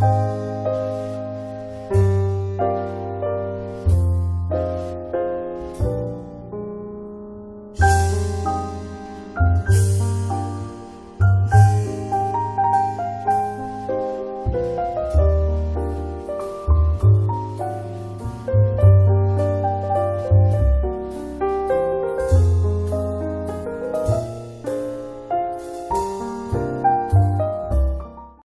you